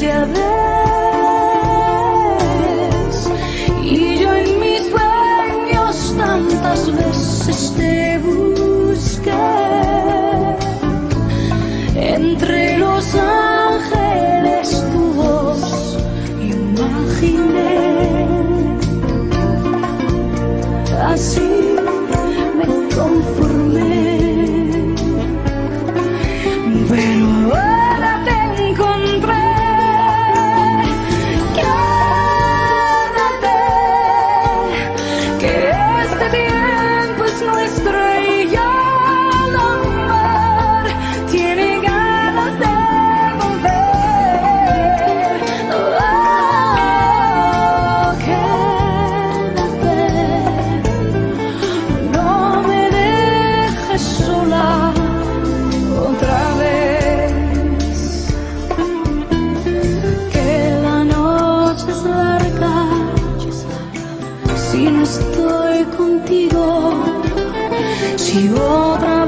vez. Y yo en mis sueños tantas veces te busco. Si otra